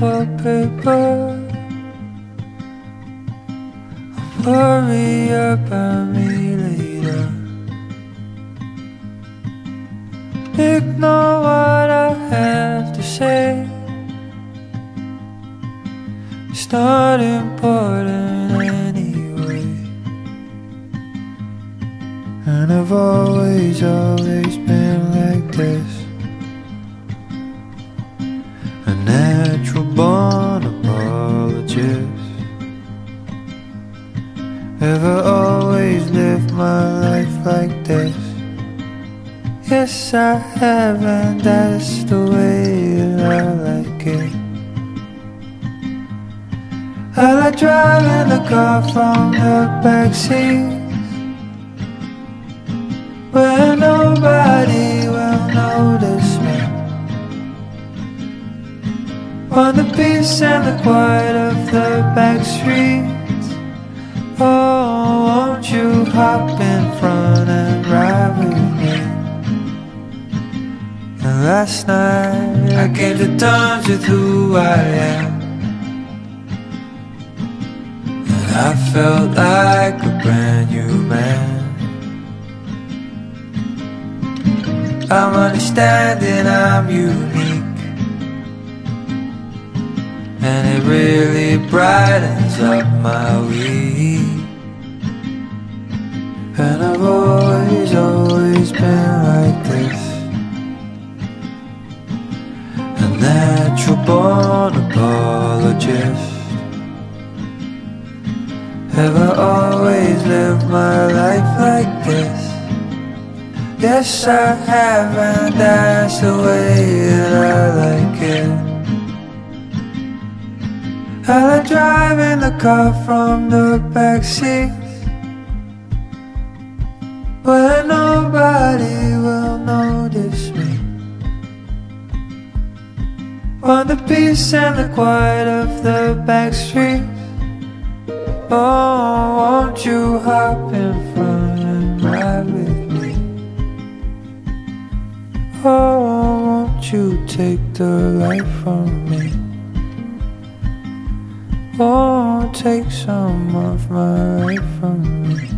wallpaper. Worry about me later. Ignore what I have to say. It's not important anyway. And I've always, always been like this. Ever always lived my life like this? Yes, I have, and that's the way that I like it. I like driving the car from the back seat where nobody will notice me. On the peace and the quiet of the back streets. You hop in front and ride with me? And last night I came to terms with who I am. And I felt like a brand new man. I'm understanding I'm unique. And it really brightens up my week. And I've always, always been like this. A natural born apologist. Have I always lived my life like this? Yes, I have, and that's the way that I like it. I like driving the car from the back On the peace and the quiet of the back streets. Oh, won't you hop in front and ride with me? Oh, won't you take the light from me? Oh, take some of my life from me.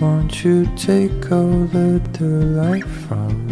Won't you take all the delight from me?